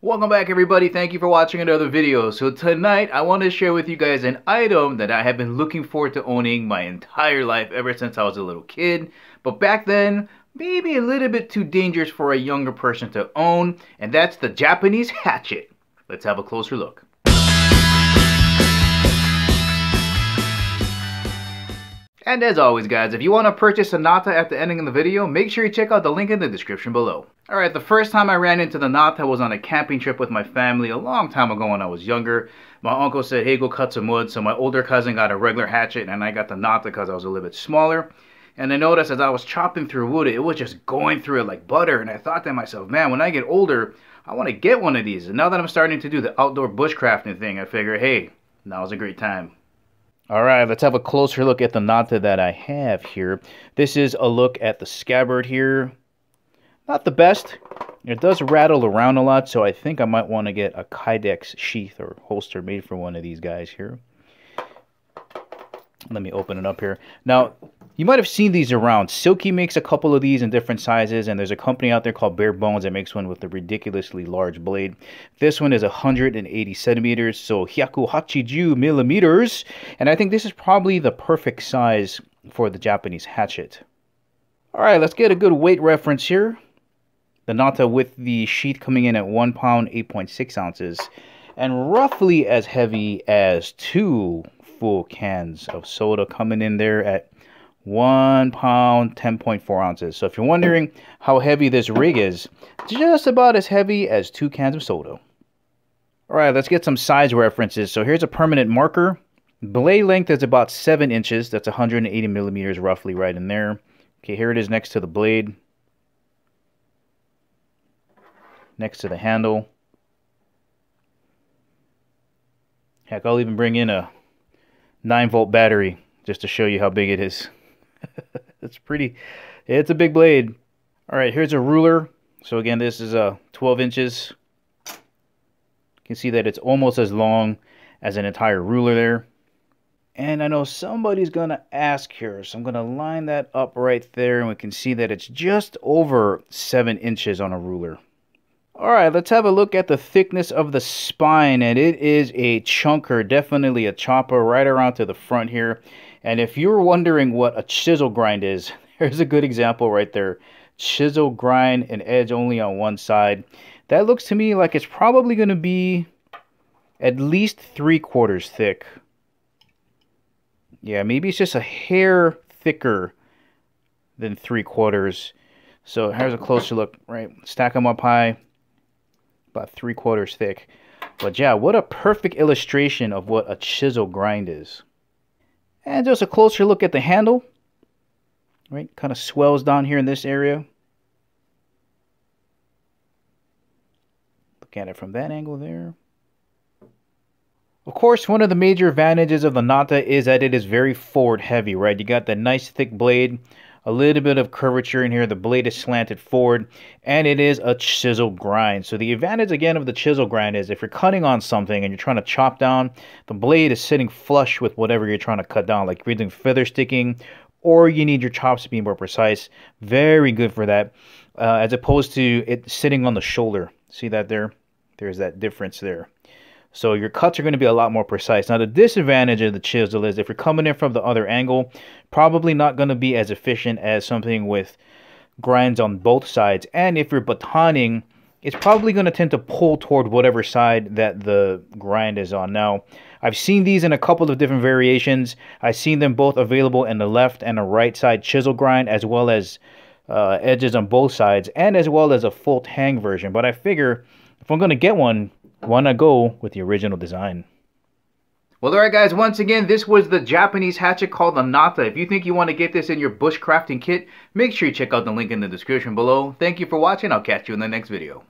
Welcome back everybody, thank you for watching another video. So tonight I want to share with you guys an item that I have been looking forward to owning my entire life ever since I was a little kid. But back then, maybe a little bit too dangerous for a younger person to own, and that's the Japanese hatchet. Let's have a closer look. And as always guys, if you want to purchase a Nata at the ending of the video, make sure you check out the link in the description below. Alright, the first time I ran into the Nata was on a camping trip with my family a long time ago when I was younger. My uncle said, hey, go cut some wood, so my older cousin got a regular hatchet and I got the Nata because I was a little bit smaller. And I noticed as I was chopping through wood, it was just going through it like butter. And I thought to myself, man, when I get older, I want to get one of these. And now that I'm starting to do the outdoor bushcrafting thing, I figure, hey, now's a great time. All right, let's have a closer look at the Nata that I have here. This is a look at the scabbard here. Not the best. It does rattle around a lot, so I think I might want to get a Kydex sheath or holster made for one of these guys here. Let me open it up here. Now, you might have seen these around. Silky makes a couple of these in different sizes, and there's a company out there called Bare Bones that makes one with a ridiculously large blade. This one is 180 centimeters, so hyakuhachiju millimeters, and I think this is probably the perfect size for the Japanese hatchet. Alright, let's get a good weight reference here. The Nata with the sheath coming in at 1 pound 8.6 ounces, and roughly as heavy as two full cans of soda coming in there at one pound 10.4 ounces. So if you're wondering how heavy this rig is just about as heavy as two cans of soda. All right let's get some size references. So here's a permanent marker. Blade length is about seven inches. That's 180 millimeters roughly right in there. Okay here it is next to the blade. Next to the handle. Heck i'll even bring in a 9 volt battery just to show you how big it is it's pretty, it's a big blade. All right, here's a ruler. So again, this is a uh, 12 inches. You can see that it's almost as long as an entire ruler there. And I know somebody's going to ask here, so I'm going to line that up right there, and we can see that it's just over 7 inches on a ruler. Alright, let's have a look at the thickness of the spine, and it is a chunker, definitely a chopper right around to the front here. And if you're wondering what a chisel grind is, there's a good example right there. Chisel grind and edge only on one side. That looks to me like it's probably going to be at least three quarters thick. Yeah, maybe it's just a hair thicker than three quarters. So here's a closer look, right? Stack them up high, about three quarters thick. But yeah, what a perfect illustration of what a chisel grind is. And just a closer look at the handle. Right, kind of swells down here in this area. Look at it from that angle there. Of course, one of the major advantages of the Nata is that it is very forward heavy, right? You got that nice thick blade a little bit of curvature in here. The blade is slanted forward, and it is a chisel grind. So the advantage, again, of the chisel grind is if you're cutting on something and you're trying to chop down, the blade is sitting flush with whatever you're trying to cut down, like if you're doing feather sticking, or you need your chops to be more precise. Very good for that, uh, as opposed to it sitting on the shoulder. See that there? There's that difference there. So your cuts are going to be a lot more precise. Now the disadvantage of the chisel is if you're coming in from the other angle, probably not going to be as efficient as something with grinds on both sides. And if you're batoning, it's probably going to tend to pull toward whatever side that the grind is on. Now, I've seen these in a couple of different variations. I've seen them both available in the left and the right side chisel grind as well as uh, edges on both sides and as well as a full tang version. But I figure if I'm going to get one, why not go with the original design? Well, alright guys, once again, this was the Japanese hatchet called the Nata. If you think you want to get this in your bushcrafting kit, make sure you check out the link in the description below. Thank you for watching. I'll catch you in the next video.